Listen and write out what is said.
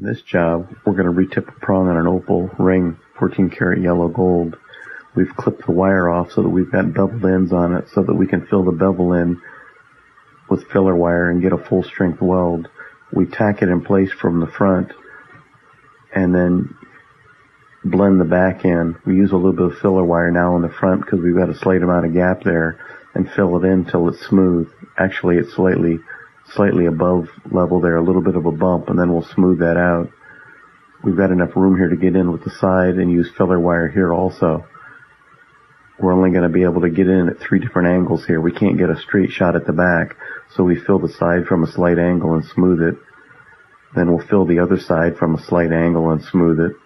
this job, we're going to retip a prong on an opal ring, 14 karat yellow gold. We've clipped the wire off so that we've got beveled ends on it so that we can fill the bevel in with filler wire and get a full strength weld. We tack it in place from the front and then blend the back in. We use a little bit of filler wire now on the front because we've got a slight amount of gap there and fill it in till it's smooth. Actually, it's slightly, slightly above level there, a little bit of a bump, and then we'll smooth that out. We've got enough room here to get in with the side and use filler wire here also. We're only going to be able to get in at three different angles here. We can't get a straight shot at the back, so we fill the side from a slight angle and smooth it. Then we'll fill the other side from a slight angle and smooth it